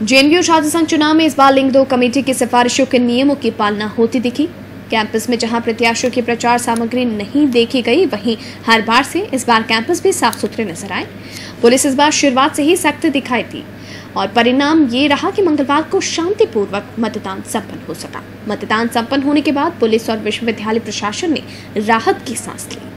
JNU छात्र संघ चुनाव में इस बार लिंग दो कमेटी की सिफारिशों के नियमों की पालना होती दिखी। कैंपस में जहाँ प्रत्याशियों की प्रचार सामग्री नहीं देखी गई, वहीं हर बार से इस बार कैंपस भी साफ़ सुथरे नज़र आए। पुलिस इस बार शुरुआत से ही सख्त दिखाई दी और परिणाम ये रहा कि मंगलवार को शांतिपूर्वक मतदान संपन्न हो सका। मतदान संपन्न होने के बाद पुलिस और विश्वविद्यालय प्रशासन ने राहत की सांस ली।